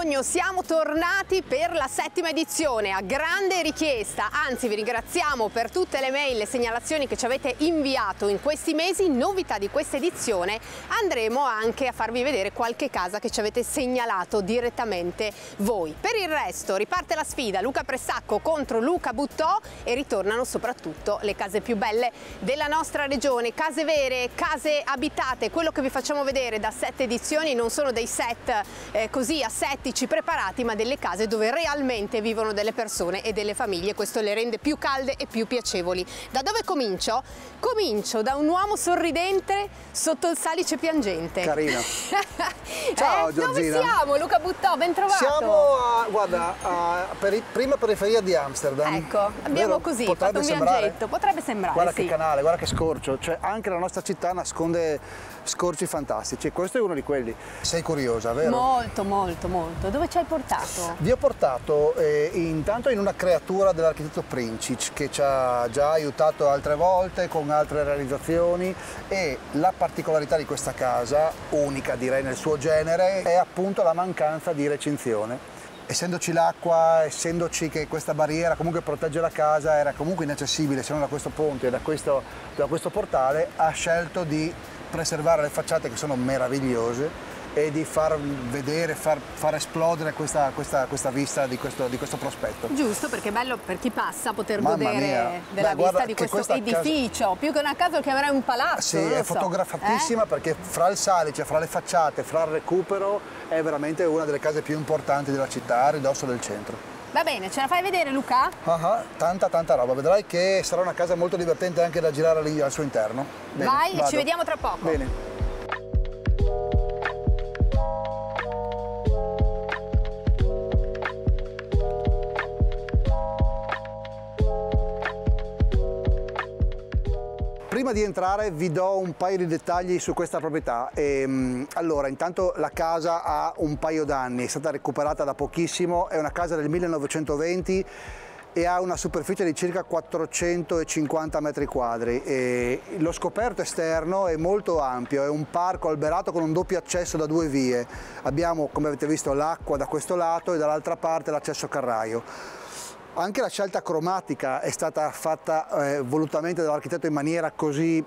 Sogno, siamo tornati per la settima edizione a grande richiesta, anzi vi ringraziamo per tutte le mail e segnalazioni che ci avete inviato in questi mesi. Novità di questa edizione, andremo anche a farvi vedere qualche casa che ci avete segnalato direttamente voi. Per il resto riparte la sfida Luca Pressacco contro Luca Buttò e ritornano soprattutto le case più belle della nostra regione, case vere, case abitate, quello che vi facciamo vedere da sette edizioni non sono dei set eh, così assettici, preparati, ma delle case dove realmente vivono delle persone e delle famiglie. Questo le rende più calde e più piacevoli. Da dove comincio? Comincio da un uomo sorridente sotto il salice piangente. Carino. Ciao eh, Giorgina. Dove siamo? Luca Buttò, ben trovato. Siamo a, guarda, a peri, prima periferia di Amsterdam. Ecco, abbiamo Vero? così Potrebbe fatto un sembrare? viaggetto. Potrebbe sembrare, Guarda sì. che canale, guarda che scorcio. Cioè, anche la nostra città nasconde scorci fantastici. E questo è uno di quelli. Sei curiosa, vero? Molto, molto, molto. Dove ci hai portato? Vi ho portato eh, intanto in una creatura dell'architetto Princic che ci ha già aiutato altre volte con altre realizzazioni e la particolarità di questa casa, unica direi nel suo genere, è appunto la mancanza di recinzione. Essendoci l'acqua, essendoci che questa barriera comunque protegge la casa, era comunque inaccessibile se non da questo ponte e da questo, da questo portale, ha scelto di preservare le facciate che sono meravigliose e di far vedere, far, far esplodere questa, questa- questa vista di questo, di questo prospetto. Giusto, perché è bello per chi passa poter Mamma godere mia. della Beh, vista di che questo questa casa- edificio. Più che una casa lo chiamerei un palazzo. Sì, è so. fotografatissima Eh? perché fra il salice, fra le facciate, fra il recupero è veramente una delle case più importanti della città, a ridosso del centro. Va bene, ce la fai vedere Luca? Ah ah, tanta tanta roba, vedrai che sarà una casa molto divertente anche da girare lì al suo interno. Bene, Vai e vado. ci vediamo tra poco. Bene. Prima di entrare vi do un paio di dettagli su questa proprietà. Ehm, allora, intanto la casa ha un paio d'anni, è stata recuperata da pochissimo, è una casa del 1920 e ha una superficie di circa 450 metri quadri. E lo scoperto esterno è molto ampio, è un parco alberato con un doppio accesso da due vie. Abbiamo, come avete visto, l'acqua da questo lato e dall'altra parte l'accesso carraio. Anche la scelta cromatica è stata fatta eh, volutamente dall'architetto in maniera così,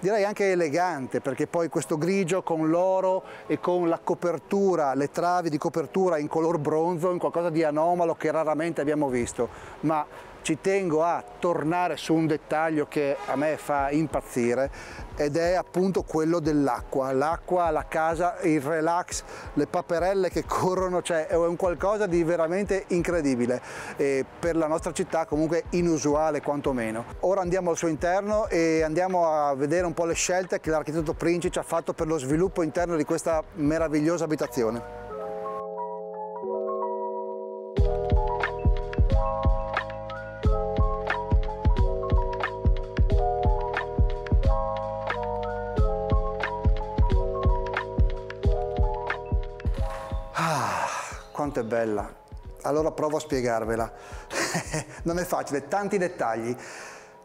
direi anche elegante, perché poi questo grigio con l'oro e con la copertura, le travi di copertura in color bronzo, in qualcosa di anomalo che raramente abbiamo visto. Ma ci tengo a tornare su un dettaglio che a me fa impazzire ed è appunto quello dell'acqua. L'acqua, la casa, il relax, le paperelle che corrono, cioè è un qualcosa di veramente incredibile e per la nostra città comunque inusuale quantomeno. Ora andiamo al suo interno e andiamo a vedere un po' le scelte che l'architetto Princic ha fatto per lo sviluppo interno di questa meravigliosa abitazione. Quanto è bella. Allora provo a spiegarvela. non è facile, tanti dettagli.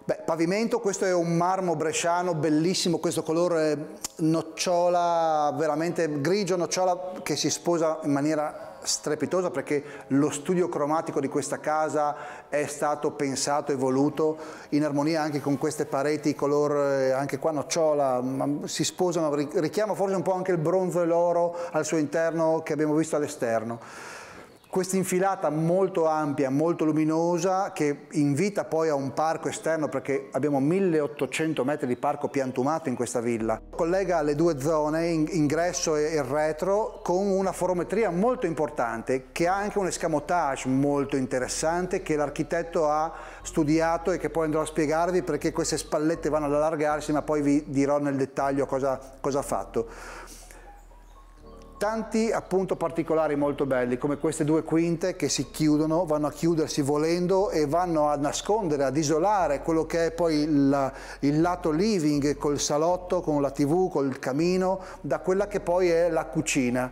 Beh, pavimento, questo è un marmo bresciano bellissimo, questo colore nocciola, veramente grigio nocciola che si sposa in maniera strepitosa perché lo studio cromatico di questa casa è stato pensato e voluto in armonia anche con queste pareti color eh, anche qua nocciola, si sposano, ri- richiama forse un po' anche il bronzo e l'oro al suo interno che abbiamo visto all'esterno. Questa infilata molto ampia, molto luminosa, che invita poi a un parco esterno perché abbiamo 1800 metri di parco piantumato in questa villa. Collega le due zone, in- ingresso e retro, con una forometria molto importante che ha anche un escamotage molto interessante che l'architetto ha studiato e che poi andrò a spiegarvi perché queste spallette vanno ad allargarsi, ma poi vi dirò nel dettaglio cosa, cosa ha fatto tanti appunto particolari molto belli come queste due quinte che si chiudono, vanno a chiudersi volendo e vanno a nascondere, ad isolare quello che è poi il, il lato living col salotto, con la tv, col camino, da quella che poi è la cucina.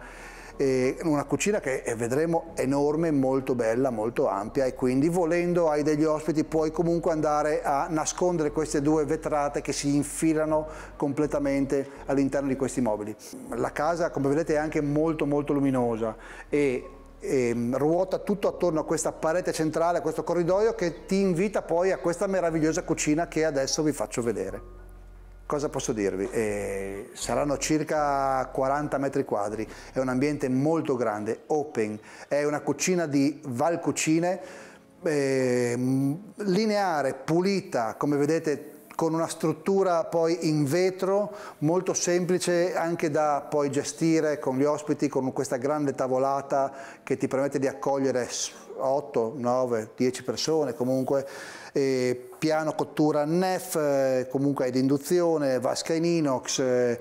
E una cucina che vedremo enorme, molto bella, molto ampia e quindi volendo hai degli ospiti puoi comunque andare a nascondere queste due vetrate che si infilano completamente all'interno di questi mobili. La casa come vedete è anche molto molto luminosa e e ehm, ruota tutto attorno a questa parete centrale, a questo corridoio che ti invita poi a questa meravigliosa cucina che adesso vi faccio vedere. Cosa posso dirvi? Eh, saranno circa 40 metri quadri, è un ambiente molto grande, open, è una cucina di Val Cucine, eh, lineare, pulita, come vedete con una struttura poi in vetro molto semplice anche da poi gestire con gli ospiti con questa grande tavolata che ti permette di accogliere 8, 9, 10 persone comunque piano cottura NEF eh, comunque di induzione, vasca in inox eh,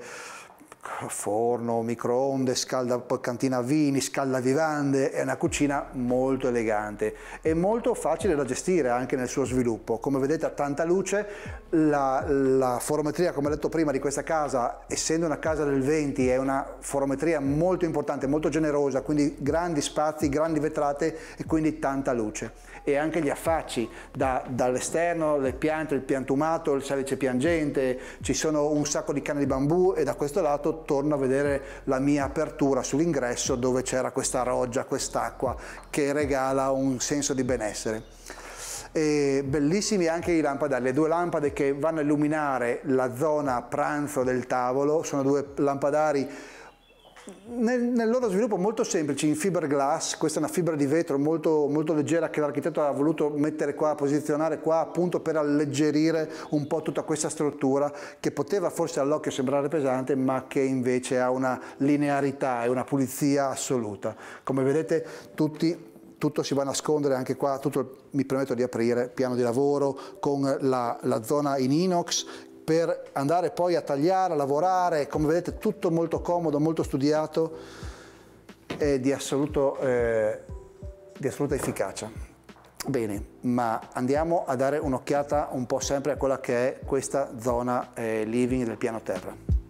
forno, microonde, scalda cantina vini, scalda vivande, è una cucina molto elegante e molto facile da gestire anche nel suo sviluppo. Come vedete ha tanta luce, la, la forometria come ho detto prima di questa casa, essendo una casa del 20, è una forometria molto importante, molto generosa, quindi grandi spazi, grandi vetrate e quindi tanta luce. E anche gli affacci da, dall'esterno, le piante, il piantumato, il salice piangente, ci sono un sacco di canne di bambù e da questo lato torno a vedere la mia apertura sull'ingresso dove c'era questa roggia, quest'acqua che regala un senso di benessere. E bellissimi anche i lampadari, le due lampade che vanno a illuminare la zona pranzo del tavolo, sono due lampadari nel, nel, loro sviluppo molto semplici, in fiberglass, questa è una fibra di vetro molto, molto leggera che l'architetto ha voluto mettere qua, posizionare qua appunto per alleggerire un po' tutta questa struttura che poteva forse all'occhio sembrare pesante ma che invece ha una linearità e una pulizia assoluta. Come vedete tutti tutto si va a nascondere anche qua, tutto mi permetto di aprire, piano di lavoro con la, la zona in inox per andare poi a tagliare, a lavorare, come vedete tutto molto comodo, molto studiato e di, assoluto, eh, di assoluta efficacia. Bene, ma andiamo a dare un'occhiata un po' sempre a quella che è questa zona eh, living del piano terra.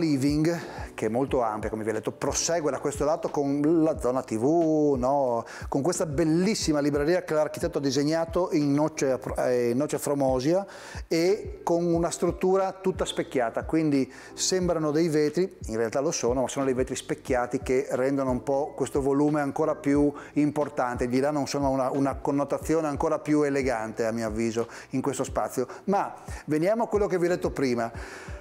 Living, che è molto ampia, come vi ho detto, prosegue da questo lato con la zona tv, no? con questa bellissima libreria che l'architetto ha disegnato in noce, eh, noce fromosia e con una struttura tutta specchiata, quindi sembrano dei vetri, in realtà lo sono, ma sono dei vetri specchiati che rendono un po' questo volume ancora più importante, gli danno una, una connotazione ancora più elegante a mio avviso in questo spazio. Ma veniamo a quello che vi ho detto prima.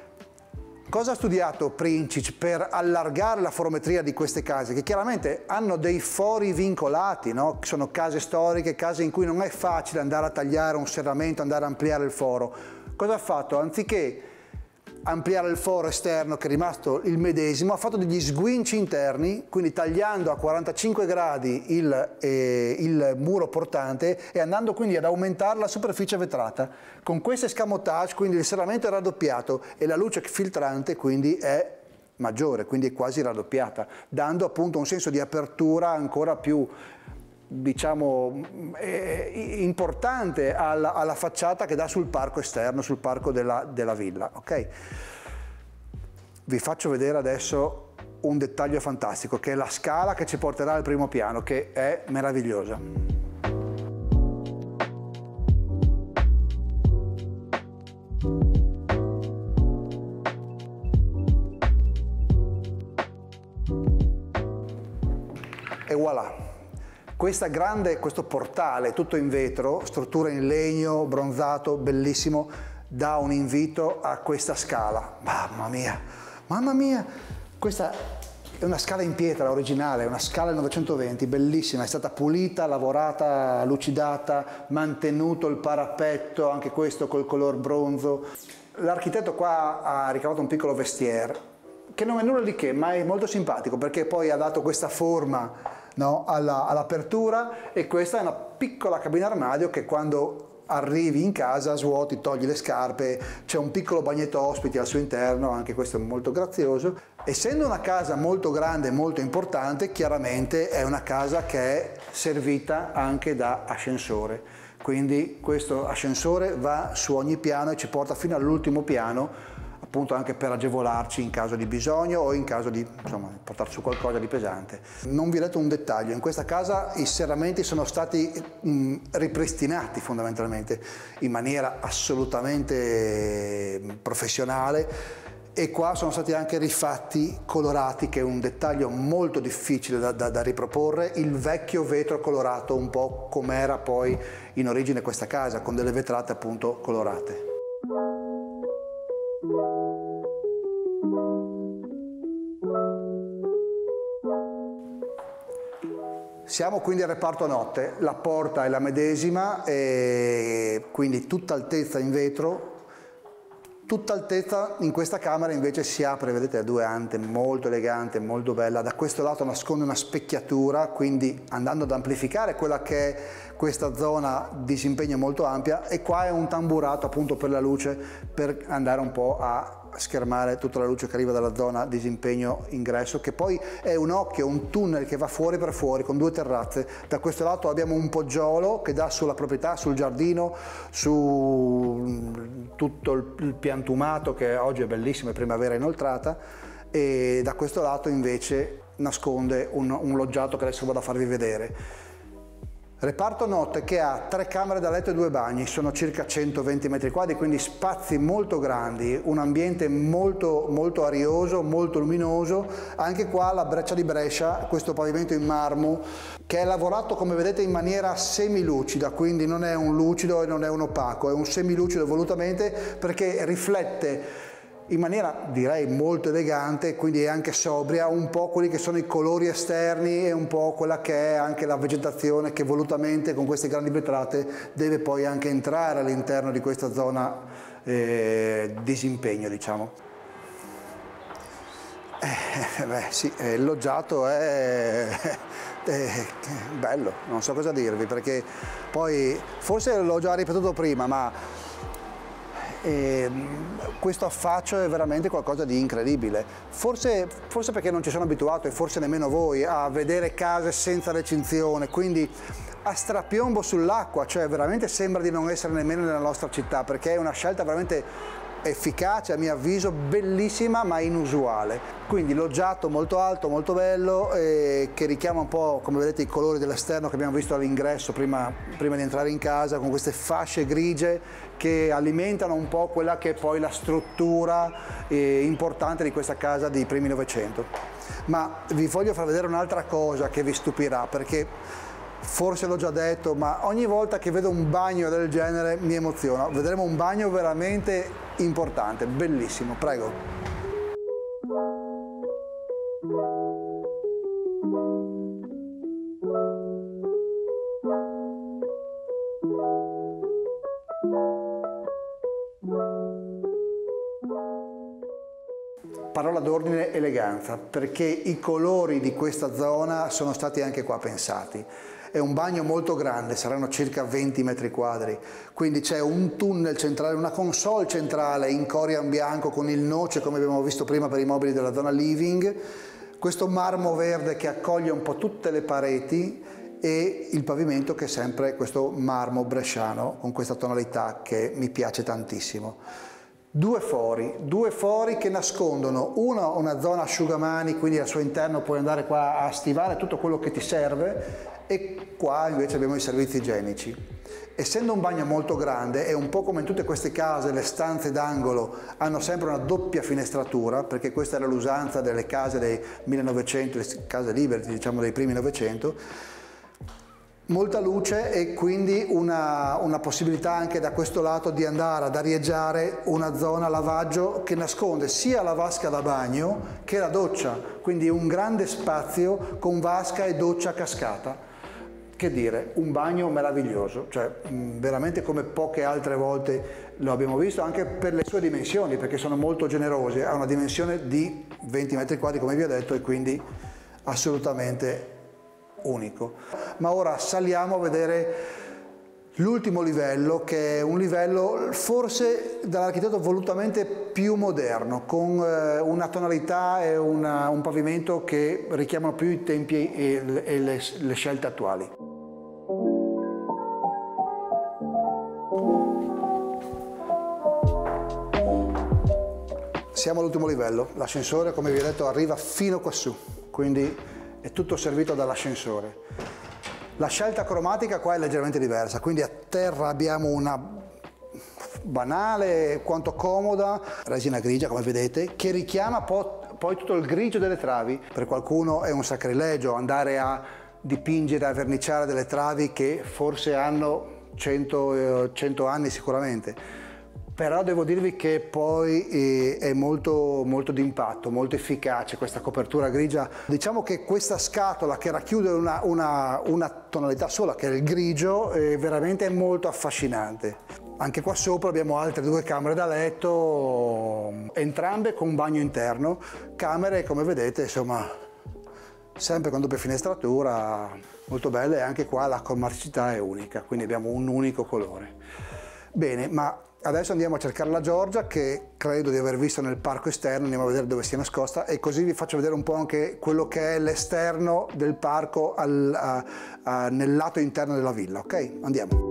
Cosa ha studiato Princic per allargare la forometria di queste case? Che chiaramente hanno dei fori vincolati, no? sono case storiche, case in cui non è facile andare a tagliare un serramento, andare a ampliare il foro. Cosa ha fatto? Anziché ampliare il foro esterno che è rimasto il medesimo, ha fatto degli sguinci interni, quindi tagliando a 45 gradi il, eh, il muro portante e andando quindi ad aumentare la superficie vetrata. Con questo escamotage quindi il serramento è raddoppiato e la luce filtrante quindi è maggiore, quindi è quasi raddoppiata, dando appunto un senso di apertura ancora più diciamo, eh, importante alla, alla, facciata che dà sul parco esterno, sul parco della, della villa. Okay? Vi faccio vedere adesso un dettaglio fantastico che è la scala che ci porterà al primo piano che è meravigliosa. E voilà, grande, questo portale tutto in vetro, struttura in legno, bronzato, bellissimo, dà un invito a questa scala. Mamma mia, mamma mia, questa è una scala in pietra originale, una scala 920, bellissima, è stata pulita, lavorata, lucidata, mantenuto il parapetto, anche questo col color bronzo. L'architetto qua ha ricavato un piccolo vestiaire, che non è nulla di che, ma è molto simpatico perché poi ha dato questa forma no, all'apertura e questa è una piccola cabina armadio che quando arrivi in casa, svuoti, togli le scarpe, c'è un piccolo bagnetto ospiti al suo interno, anche questo è molto grazioso. Essendo una casa molto grande e molto importante, chiaramente è una casa che è servita anche da ascensore. Quindi questo ascensore va su ogni piano e ci porta fino all'ultimo piano appunto anche per agevolarci in caso di bisogno o in caso di insomma, portare su qualcosa di pesante. Non vi ho detto un dettaglio, in questa casa i serramenti sono stati mh, ripristinati fondamentalmente in maniera assolutamente professionale e qua sono stati anche rifatti colorati che è un dettaglio molto difficile da, da, da riproporre, il vecchio vetro colorato un po' come era poi in origine questa casa con delle vetrate appunto colorate. Siamo quindi al reparto notte, la porta è la medesima, quindi tutta altezza in vetro, tutta altezza in questa camera invece si apre, vedete, a due ante, molto elegante, molto bella, da questo lato nasconde una specchiatura, quindi andando ad amplificare quella che è questa zona di disimpegno molto ampia e qua è un tamburato appunto per la luce per andare un po' a schermare tutta la luce che arriva dalla zona disimpegno ingresso che poi è un occhio, un tunnel che va fuori per fuori con due terrazze. Da questo lato abbiamo un poggiolo che dà sulla proprietà, sul giardino su tutto il piantumato che oggi è bellissimo, è primavera inoltrata e da questo lato invece nasconde un, un loggiato che adesso vado a farvi vedere Reparto notte che ha tre camere da letto e due bagni, sono circa 120 metri quadri, quindi spazi molto grandi, un ambiente molto, molto arioso, molto luminoso. Anche qua la breccia di Brescia, questo pavimento in marmo, che è lavorato come vedete in maniera semilucida, quindi non è un lucido e non è un opaco, è un semilucido volutamente perché riflette in maniera direi molto elegante, quindi anche sobria, un po' quelli che sono i colori esterni e un po' quella che è anche la vegetazione che volutamente con queste grandi vetrate deve poi anche entrare all'interno di questa zona eh, disimpegno diciamo. Eh, beh sì, il loggiato è, è bello, non so cosa dirvi perché poi forse l'ho già ripetuto prima ma e ehm, questo affaccio è veramente qualcosa di incredibile. Forse, forse, perché non ci sono abituato e forse nemmeno voi a vedere case senza recinzione, quindi a strapiombo sull'acqua, cioè veramente sembra di non essere nemmeno nella nostra città perché è una scelta veramente efficace a mio avviso, bellissima ma inusuale. Quindi loggiato molto alto, molto bello, eh, che richiama un po' come vedete i colori dell'esterno che abbiamo visto all'ingresso prima, prima, di entrare in casa, con queste fasce grigie che alimentano un po' quella che è poi la struttura eh, importante di questa casa di primi Novecento. Ma vi voglio far vedere un'altra cosa che vi stupirà perché forse l'ho già detto, ma ogni volta che vedo un bagno del genere mi emoziona. Vedremo un bagno veramente importante, bellissimo, prego. Parola d'ordine eleganza, perché i colori di questa zona sono stati anche qua pensati è un bagno molto grande, saranno circa 20 metri quadri, quindi c'è un tunnel centrale, una console centrale in corian bianco con il noce come abbiamo visto prima per i mobili della zona living, questo marmo verde che accoglie un po' tutte le pareti e il pavimento che è sempre questo marmo bresciano con questa tonalità che mi piace tantissimo. Due fori, due fori che nascondono uno una zona asciugamani, quindi al suo interno puoi andare qua a stivare tutto quello che ti serve e qua invece abbiamo i servizi igienici. Essendo un bagno molto grande e un po' come in tutte queste case le stanze d'angolo hanno sempre una doppia finestratura perché questa era l'usanza delle case dei 1900, le case liberty diciamo dei primi 900, molta luce e quindi una, una, possibilità anche da questo lato di andare ad arieggiare una zona lavaggio che nasconde sia la vasca da bagno che la doccia, quindi un grande spazio con vasca e doccia cascata. Che dire, un bagno meraviglioso, cioè veramente come poche altre volte lo abbiamo visto, anche per le sue dimensioni, perché sono molto generose, ha una dimensione di 20 metri quadri come vi ho detto e quindi assolutamente unico. Ma ora saliamo a vedere l'ultimo livello che è un livello forse dall'architetto volutamente più moderno, con eh, una tonalità e una, un pavimento che richiamano più i tempi e, e le, le scelte attuali. Siamo all'ultimo livello, l'ascensore come vi ho detto arriva fino quassù, quindi è tutto servito dall'ascensore. La scelta cromatica qua è leggermente diversa, quindi a terra abbiamo una banale quanto comoda resina grigia come vedete che richiama poi tutto il grigio delle travi. Per qualcuno è un sacrilegio andare a dipingere, a verniciare delle travi che forse hanno 100, 100 eh, anni sicuramente però devo dirvi che poi eh, è molto, molto d'impatto, molto efficace questa copertura grigia. Diciamo che questa scatola che racchiude una, una, una tonalità sola, che è il grigio, è veramente molto affascinante. Anche qua sopra abbiamo altre due camere da letto, entrambe con bagno interno, camere come vedete insomma sempre con doppia finestratura, molto belle e anche qua la cromaticità è unica, quindi abbiamo un unico colore. Bene, ma Adesso andiamo a cercare la Giorgia che credo di aver visto nel parco esterno, andiamo a vedere dove si è nascosta e così vi faccio vedere un po' anche quello che è l'esterno del parco al, a, a, nel lato interno della villa, ok? Andiamo.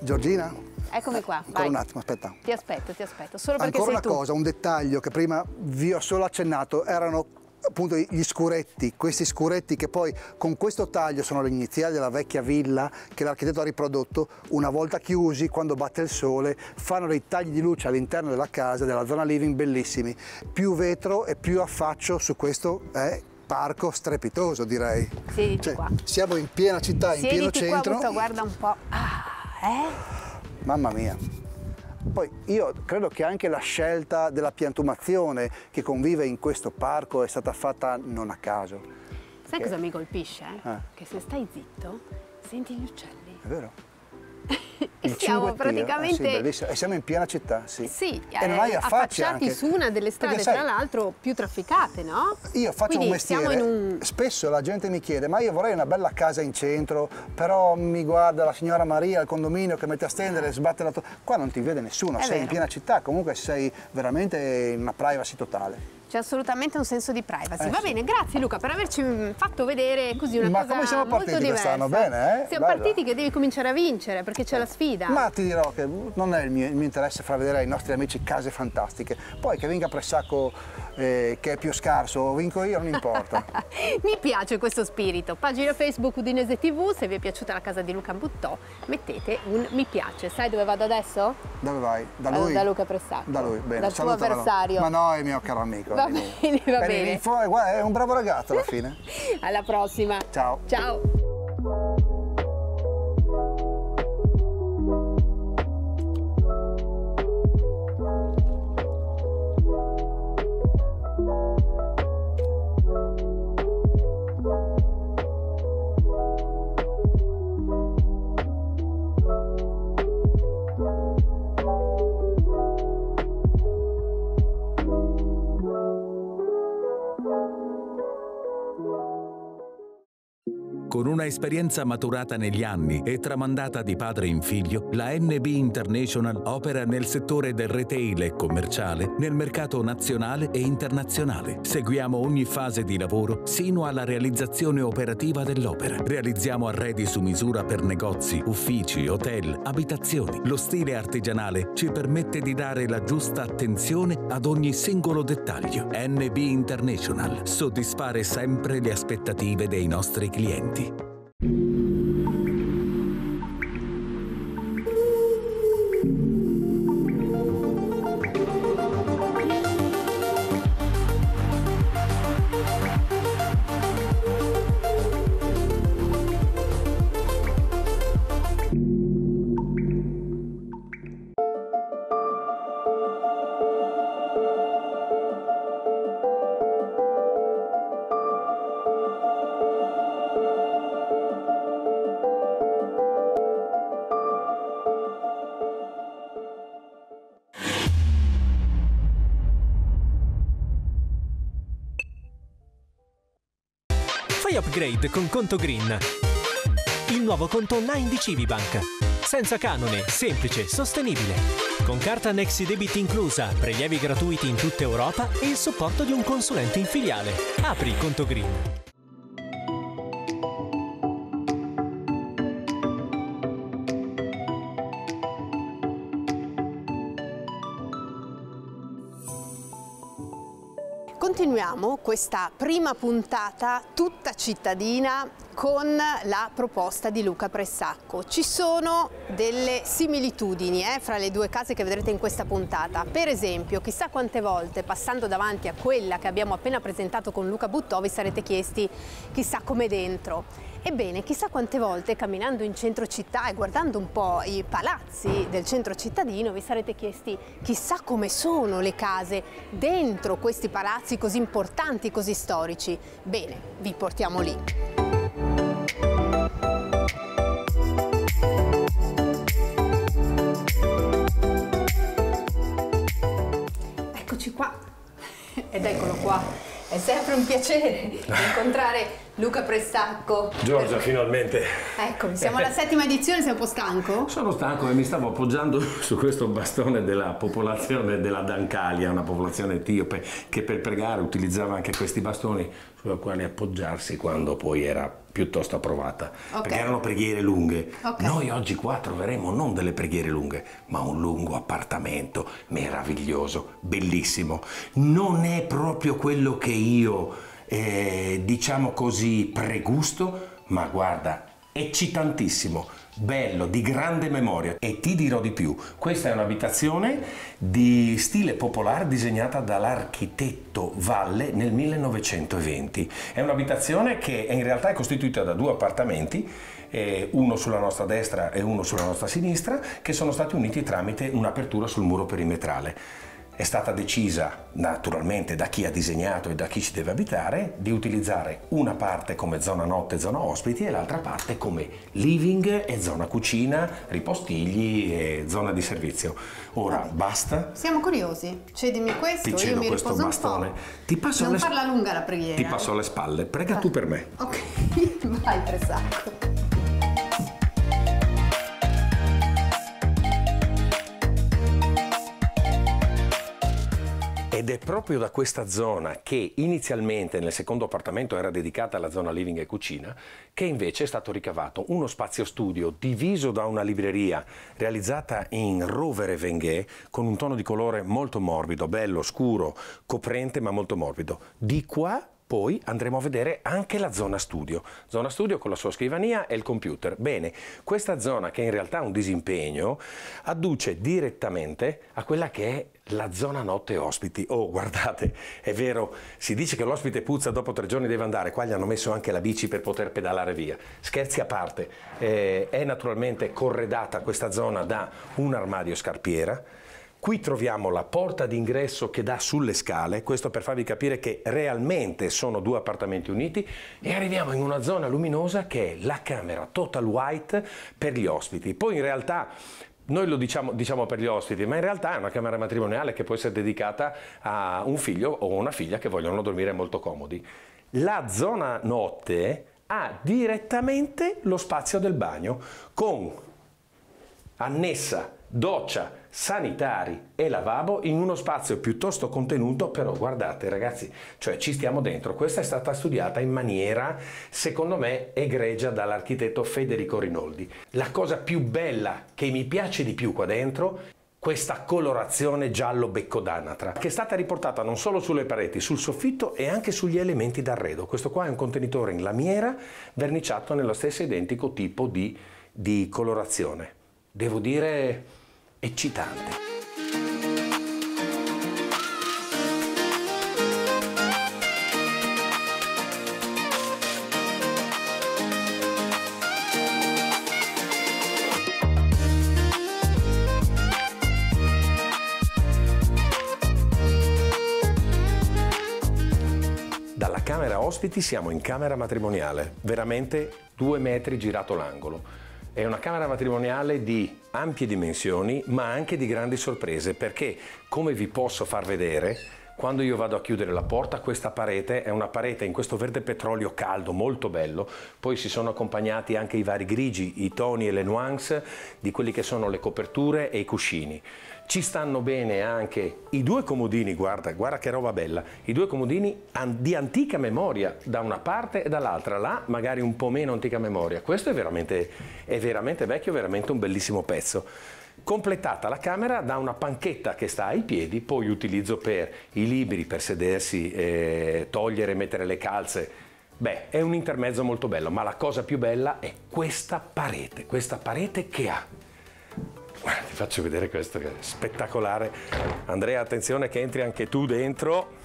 Giorgina? Eccomi qua. Ancora vai. un attimo, aspetta. Ti aspetto, ti aspetto. Solo perché Ancora una cosa, un dettaglio che prima vi ho solo accennato, erano appunto gli scuretti, questi scuretti che poi con questo taglio sono le iniziali della vecchia villa che l'architetto ha riprodotto, una volta chiusi, quando batte il sole, fanno dei tagli di luce all'interno della casa, della zona living, bellissimi. Più vetro e più affaccio su questo eh, parco strepitoso direi. Sì, cioè, qua. Siamo in piena città, in pieno centro. Qua, guarda un po'. Ah, eh? Mamma mia. Poi io credo che anche la scelta della piantumazione che convive in questo parco è stata fatta non a caso. Sai perché... cosa mi colpisce? Eh? Che se stai zitto senti gli uccelli. È vero e siamo praticamente... Eh sì, siamo in piena città, sì. Sì, e non hai eh, affacciati anche. su una delle strade, sai, tra l'altro, più trafficate, no? Io faccio Quindi un mestiere, un... spesso la gente mi chiede, ma io vorrei una bella casa in centro, però mi guarda la signora Maria al condominio che mette a stendere e sbatte la... Qua non ti vede nessuno, È sei vero. in piena città, comunque sei veramente in una privacy totale. C'è assolutamente un senso di privacy. Eh, Va bene, grazie Luca per averci fatto vedere così una Ma cosa come siamo partiti quest'anno? Bene, eh? Siamo Bella. partiti che devi cominciare a vincere perché c'è la sfida. Ma ti dirò che non è il mio, il mio, interesse far vedere ai nostri amici case fantastiche. Poi che venga Pressacco eh, che è più scarso, vinco io, non importa. Mi piace questo spirito. Pagina Facebook Udinese TV, se vi è piaciuta la casa di Luca Buttò, mettete un mi piace. Sai dove vado adesso? Dove vai? Da lui? Da Luca Pressacco. Da lui, bene. Dal tuo avversario. Ma no, è mio caro amico. Va bene, va bene. È un bravo ragazzo alla fine. Alla prossima. Ciao. Ciao. Con una esperienza maturata negli anni e tramandata di padre in figlio, la NB International opera nel settore del retail e commerciale, nel mercato nazionale e internazionale. Seguiamo ogni fase di lavoro sino alla realizzazione operativa dell'opera. Realizziamo arredi su misura per negozi, uffici, hotel, abitazioni. Lo stile artigianale ci permette di dare la giusta attenzione ad ogni singolo dettaglio. NB International, soddisfare sempre le aspettative dei nostri clienti. Fai upgrade con Conto Green. Il nuovo conto online di Civibank. Senza canone, semplice, sostenibile. Con carta Nexi Debit inclusa, prelievi gratuiti in tutta Europa e il supporto di un consulente in filiale. Apri Conto Green. Questa prima puntata tutta cittadina con la proposta di Luca Pressacco. Ci sono delle similitudini eh, fra le due case che vedrete in questa puntata. Per esempio, chissà quante volte passando davanti a quella che abbiamo appena presentato con Luca Buttò vi sarete chiesti chissà come dentro. Ebbene, chissà quante volte camminando in centro città e guardando un po' i palazzi del centro cittadino vi sarete chiesti chissà come sono le case dentro questi palazzi così importanti, così storici. Bene, vi portiamo lì. Eccoci qua ed eccolo qua è sempre un piacere incontrare Luca Prestacco. Giorgia, finalmente. Ecco, siamo alla settima edizione, sei un po' stanco? Sono stanco e mi stavo appoggiando su questo bastone della popolazione della Dancalia, una popolazione etiope che per pregare utilizzava anche questi bastoni sulla quale appoggiarsi quando poi era piuttosto approvata, okay. perché erano preghiere lunghe. Okay. Noi oggi qua troveremo non delle preghiere lunghe, ma un lungo appartamento meraviglioso, bellissimo. Non è proprio quello che io, eh, diciamo così, pregusto, ma guarda, eccitantissimo bello, di grande memoria e ti dirò di più, questa è un'abitazione di stile popolare disegnata dall'architetto Valle nel 1920. È un'abitazione che in realtà è costituita da due appartamenti eh, uno sulla nostra destra e uno sulla nostra sinistra, che sono stati uniti tramite un'apertura sul muro perimetrale è stata decisa naturalmente da chi ha disegnato e da chi ci deve abitare di utilizzare una parte come zona notte e zona ospiti e l'altra parte come living e zona cucina, ripostigli e zona di servizio. Ora basta. Siamo curiosi. Cedimi questo, ti io mi questo bastone. Ti passo non alle... farla lunga la preghiera. Ti passo alle spalle. Prega ah. tu per me. Ok, vai Tresacco. È proprio da questa zona che inizialmente nel secondo appartamento era dedicata alla zona living e cucina, che invece è stato ricavato uno spazio studio diviso da una libreria realizzata in rovere Venghè con un tono di colore molto morbido, bello, scuro, coprente ma molto morbido. Di qua poi andremo a vedere anche la zona studio. Zona studio con la sua scrivania e il computer. Bene, questa zona che in realtà è un disimpegno adduce direttamente a quella che è la zona notte ospiti. Oh, guardate, è vero, si dice che l'ospite puzza dopo tre giorni deve andare, qua gli hanno messo anche la bici per poter pedalare via. Scherzi a parte, eh, è naturalmente corredata questa zona da un armadio scarpiera, Qui troviamo la porta d'ingresso che dà sulle scale, questo per farvi capire che realmente sono due appartamenti uniti e arriviamo in una zona luminosa che è la camera total white per gli ospiti. Poi in realtà noi lo diciamo, diciamo, per gli ospiti, ma in realtà è una camera matrimoniale che può essere dedicata a un figlio o una figlia che vogliono dormire molto comodi. La zona notte ha direttamente lo spazio del bagno con annessa doccia, sanitari e lavabo in uno spazio piuttosto contenuto, però guardate ragazzi, cioè ci stiamo dentro. Questa è stata studiata in maniera, secondo me, egregia dall'architetto Federico Rinoldi. La cosa più bella che mi piace di più qua dentro questa colorazione giallo becco d'anatra, che è stata riportata non solo sulle pareti, sul soffitto e anche sugli elementi d'arredo. Questo qua è un contenitore in lamiera verniciato nello stesso identico tipo di, di colorazione. Devo dire eccitante. Dalla camera ospiti siamo in camera matrimoniale, veramente due metri girato l'angolo. È una camera matrimoniale di ampie dimensioni, ma anche di grandi sorprese, perché come vi posso far vedere, quando io vado a chiudere la porta, questa parete è una parete in questo verde petrolio caldo, molto bello, poi si sono accompagnati anche i vari grigi, i toni e le nuance di quelli che sono le coperture e i cuscini. Ci stanno bene anche i due comodini, guarda, guarda che roba bella, i due comodini di antica memoria da una parte e dall'altra, là magari un po' meno antica memoria. Questo è veramente, è veramente vecchio, veramente un bellissimo pezzo completata la camera da una panchetta che sta ai piedi, poi utilizzo per i libri, per sedersi, eh, togliere, mettere le calze. Beh, è un intermezzo molto bello, ma la cosa più bella è questa parete, questa parete che ha. Ti faccio vedere questo che è spettacolare. Andrea, attenzione che entri anche tu dentro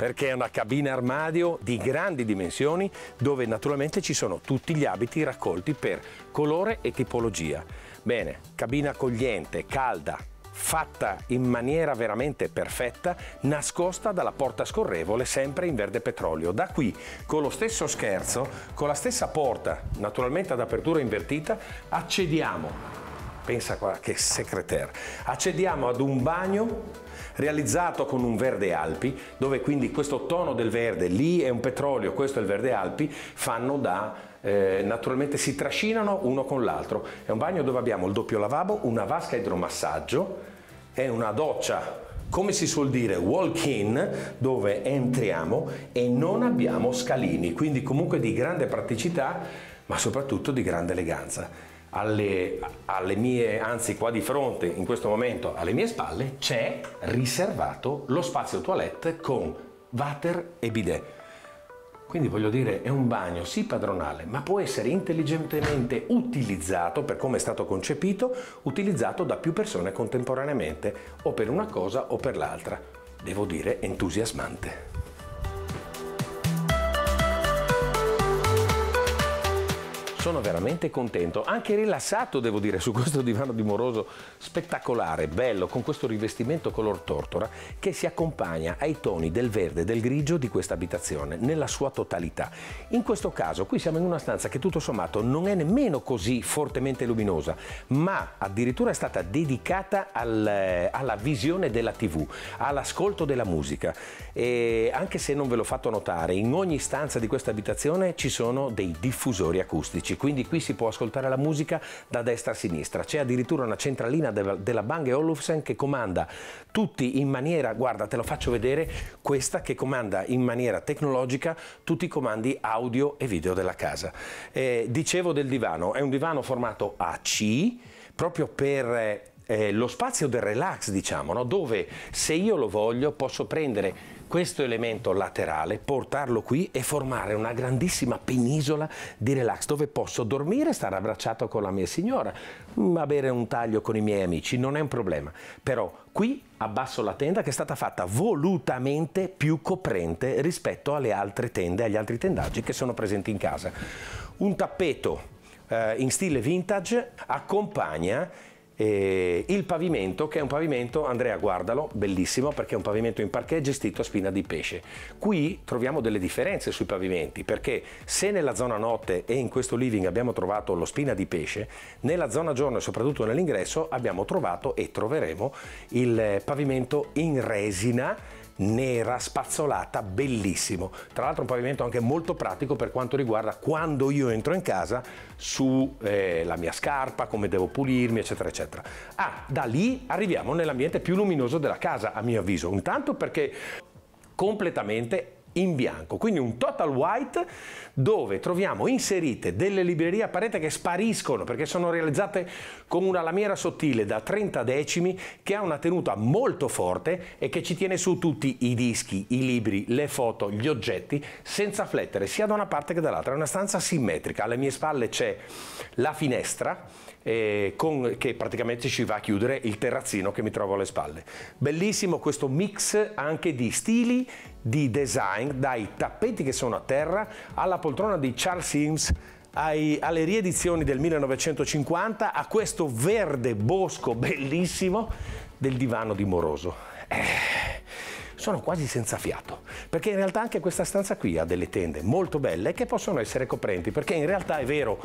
perché è una cabina armadio di grandi dimensioni dove naturalmente ci sono tutti gli abiti raccolti per colore e tipologia. Bene, cabina accogliente, calda, fatta in maniera veramente perfetta, nascosta dalla porta scorrevole sempre in verde petrolio. Da qui, con lo stesso scherzo, con la stessa porta, naturalmente ad apertura invertita, accediamo, pensa qua che secretaire, accediamo ad un bagno realizzato con un verde Alpi, dove quindi questo tono del verde, lì è un petrolio, questo è il verde Alpi, fanno da eh, naturalmente si trascinano uno con l'altro. È un bagno dove abbiamo il doppio lavabo, una vasca idromassaggio, è una doccia come si suol dire walk-in dove entriamo e non abbiamo scalini, quindi comunque di grande praticità ma soprattutto di grande eleganza. Alle, alle, mie, anzi qua di fronte, in questo momento alle mie spalle, c'è riservato lo spazio toilette con water e bidet. Quindi voglio dire, è un bagno sì padronale, ma può essere intelligentemente utilizzato, per come è stato concepito, utilizzato da più persone contemporaneamente, o per una cosa o per l'altra. Devo dire entusiasmante. Sono veramente contento, anche rilassato devo dire su questo divano dimoroso spettacolare, bello, con questo rivestimento color tortora che si accompagna ai toni del verde e del grigio di questa abitazione nella sua totalità. In questo caso qui siamo in una stanza che tutto sommato non è nemmeno così fortemente luminosa, ma addirittura è stata dedicata al, alla visione della tv, all'ascolto della musica e anche se non ve l'ho fatto notare, in ogni stanza di questa abitazione ci sono dei diffusori acustici amici, quindi qui si può ascoltare la musica da destra a sinistra. C'è addirittura una centralina della Bang Olufsen che comanda tutti in maniera, guarda te lo faccio vedere, questa che comanda in maniera tecnologica tutti i comandi audio e video della casa. Eh, dicevo del divano, è un divano formato AC proprio per eh, lo spazio del relax, diciamo, no? dove se io lo voglio posso prendere questo elemento laterale, portarlo qui e formare una grandissima penisola di relax dove posso dormire, stare abbracciato con la mia signora, mm, avere un taglio con i miei amici, non è un problema. Però qui abbasso la tenda che è stata fatta volutamente più coprente rispetto alle altre tende, agli altri tendaggi che sono presenti in casa. Un tappeto eh, in stile vintage accompagna eh, il pavimento, che è un pavimento, Andrea guardalo, bellissimo perché è un pavimento in parquet gestito a spina di pesce. Qui troviamo delle differenze sui pavimenti perché se nella zona notte e in questo living abbiamo trovato lo spina di pesce, nella zona giorno e soprattutto nell'ingresso abbiamo trovato e troveremo il pavimento in resina nera spazzolata, bellissimo. Tra l'altro un pavimento anche molto pratico per quanto riguarda quando io entro in casa su eh, mia scarpa, come devo pulirmi, eccetera, eccetera. Ah, da lì arriviamo nell'ambiente più luminoso della casa, a mio avviso. Intanto perché completamente in bianco, quindi un total white dove troviamo inserite delle librerie a parete che spariscono perché sono realizzate con una lamiera sottile da 30 decimi che ha una tenuta molto forte e che ci tiene su tutti i dischi, i libri, le foto, gli oggetti senza flettere sia da una parte che dall'altra, è una stanza simmetrica, alle mie spalle c'è la finestra eh, con, che praticamente ci va a chiudere il terrazzino che mi trovo alle spalle. Bellissimo questo mix anche di stili, di design, dai tappeti che sono a terra alla poltrona di Charles Sims ai, alle riedizioni del 1950 a questo verde bosco bellissimo del divano di Moroso. Eh, sono quasi senza fiato, perché in realtà anche questa stanza qui ha delle tende molto belle che possono essere coprenti, perché in realtà è vero,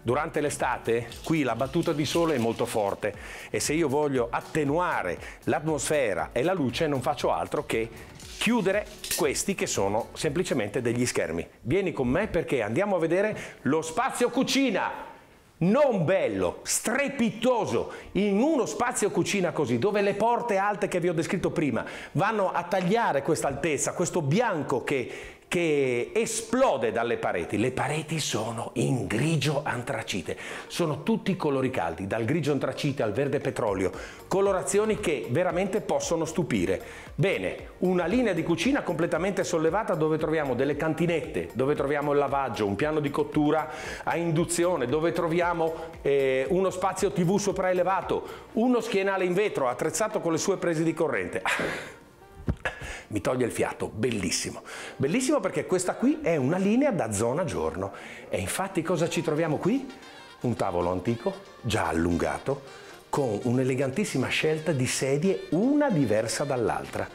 Durante l'estate qui la battuta di sole è molto forte e se io voglio attenuare l'atmosfera e la luce non faccio altro che chiudere questi che sono semplicemente degli schermi. Vieni con me perché andiamo a vedere lo spazio cucina non bello, strepitoso, in uno spazio cucina così, dove le porte alte che vi ho descritto prima vanno a tagliare questa altezza, questo bianco che che esplode dalle pareti. Le pareti sono in grigio antracite, sono tutti colori caldi, dal grigio antracite al verde petrolio, colorazioni che veramente possono stupire. Bene, una linea di cucina completamente sollevata dove troviamo delle cantinette, dove troviamo il lavaggio, un piano di cottura a induzione, dove troviamo eh, uno spazio tv sopraelevato, uno schienale in vetro attrezzato con le sue prese di corrente mi toglie il fiato, bellissimo. Bellissimo perché questa qui è una linea da zona giorno. E infatti cosa ci troviamo qui? Un tavolo antico, già allungato, con un'elegantissima scelta di sedie, una diversa dall'altra.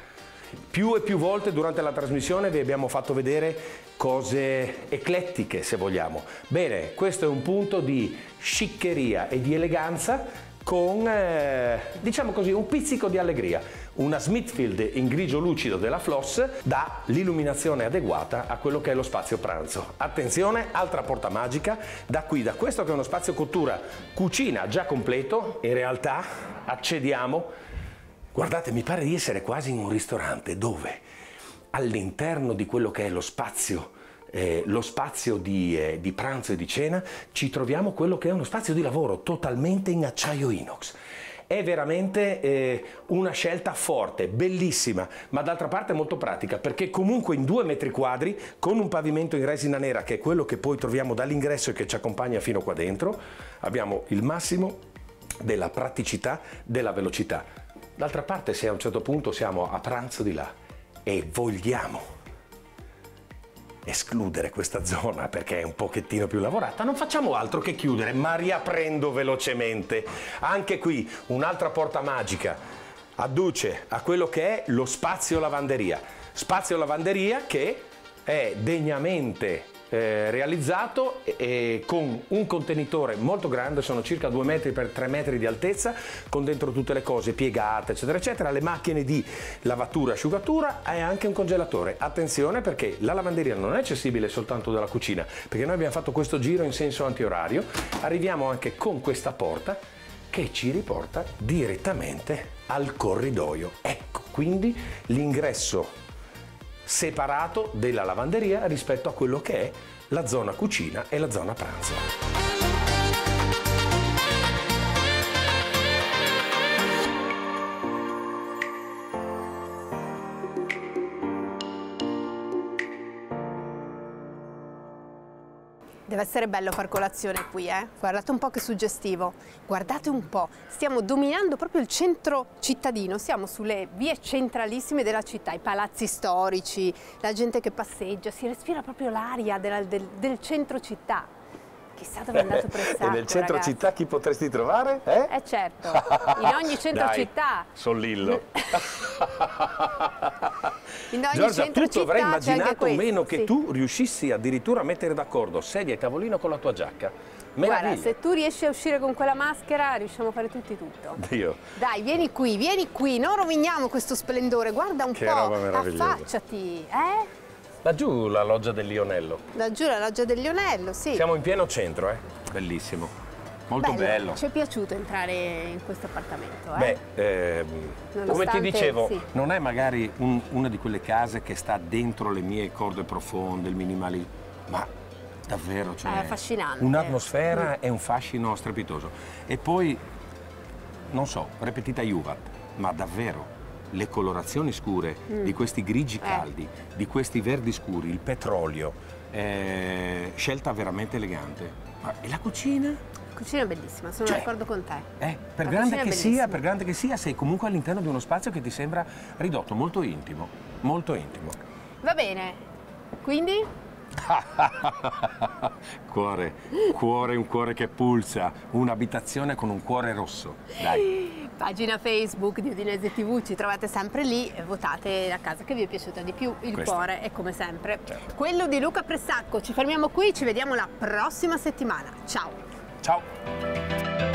Più e più volte durante la trasmissione vi abbiamo fatto vedere cose eclettiche, se vogliamo. Bene, questo è un punto di sciccheria e di eleganza con, eh, diciamo così, un pizzico di allegria. Una Smithfield in grigio lucido della Floss dà l'illuminazione adeguata a quello che è lo spazio pranzo. Attenzione, altra porta magica, da qui, da questo che è uno spazio cottura cucina già completo, in realtà accediamo, guardate, mi pare di essere quasi in un ristorante dove all'interno di quello che è lo spazio eh, lo spazio di, eh, di, pranzo e di cena, ci troviamo quello che è uno spazio di lavoro totalmente in acciaio inox. È veramente eh, una scelta forte, bellissima, ma d'altra parte molto pratica, perché comunque in due metri quadri, con un pavimento in resina nera, che è quello che poi troviamo dall'ingresso e che ci accompagna fino qua dentro, abbiamo il massimo della praticità, della velocità. D'altra parte, se a un certo punto siamo a pranzo di là e vogliamo escludere questa zona perché è un pochettino più lavorata, non facciamo altro che chiudere, ma riaprendo velocemente. Anche qui un'altra porta magica adduce a quello che è lo spazio lavanderia. Spazio lavanderia che è degnamente eh, realizzato eh, con un contenitore molto grande, sono circa 2 metri per 3 metri di altezza, con dentro tutte le cose piegate, eccetera, eccetera, le macchine di lavatura e asciugatura e anche un congelatore. Attenzione perché la lavanderia non è accessibile soltanto dalla cucina, perché noi abbiamo fatto questo giro in senso antiorario, arriviamo anche con questa porta che ci riporta direttamente al corridoio. Ecco quindi l'ingresso separato della lavanderia rispetto a quello che è la zona cucina e la zona pranzo. Deve essere bello far colazione qui, eh? Guardate un po' che suggestivo. Guardate un po', stiamo dominando proprio il centro cittadino, siamo sulle vie centralissime della città, i palazzi storici, la gente che passeggia, si respira proprio l'aria del, del, del centro città. Chissà dove è andato Pressacco, E nel centro ragazzi. città chi potresti trovare? Eh, eh certo, in ogni centro Dai, città. Son Lillo. In ogni Giorgia, centro tu avrei città anche immaginato meno che sì. tu riuscissi addirittura a mettere d'accordo sedia e tavolino con la tua giacca. Guarda, Meraviglia. se tu riesci a uscire con quella maschera, riusciamo a fare tutti tutto. Dio. Dai, vieni qui, vieni qui, non roviniamo questo splendore, guarda un Che po', roba meravigliosa. affacciati, eh? Laggiù la loggia del Lionello. Laggiù la loggia del Lionello, sì. Siamo in pieno centro, eh? Bellissimo. Molto bello. Ci è piaciuto entrare in questo appartamento, eh? Beh, ehm, come ti dicevo, sì. non è magari un- una di quelle case che sta dentro le mie corde profonde, il minimalismo, ma davvero cioè, È affascinante. Un'atmosfera e un fascino strepitoso. E poi, non so, repetita Juvat, ma davvero le colorazioni scure di questi grigi Mm. Eh. caldi, di questi verdi scuri, il petrolio, eh, scelta veramente elegante. Ma e la cucina? La cucina è bellissima, sono Cioè, d'accordo con te. Eh, per, grande sia, per grande che sia, sei comunque all'interno di uno spazio che ti sembra ridotto, molto intimo, molto intimo. Va bene, quindi cuore, cuore, un cuore che pulsa, un'abitazione con un cuore rosso. Dai, pagina Facebook di Udinese TV, ci trovate sempre lì e votate la casa che vi è piaciuta di più. Il Questa. cuore è come sempre Certo. quello di Luca Pressacco. Ci fermiamo qui, ci vediamo la prossima settimana. Ciao! Ciao!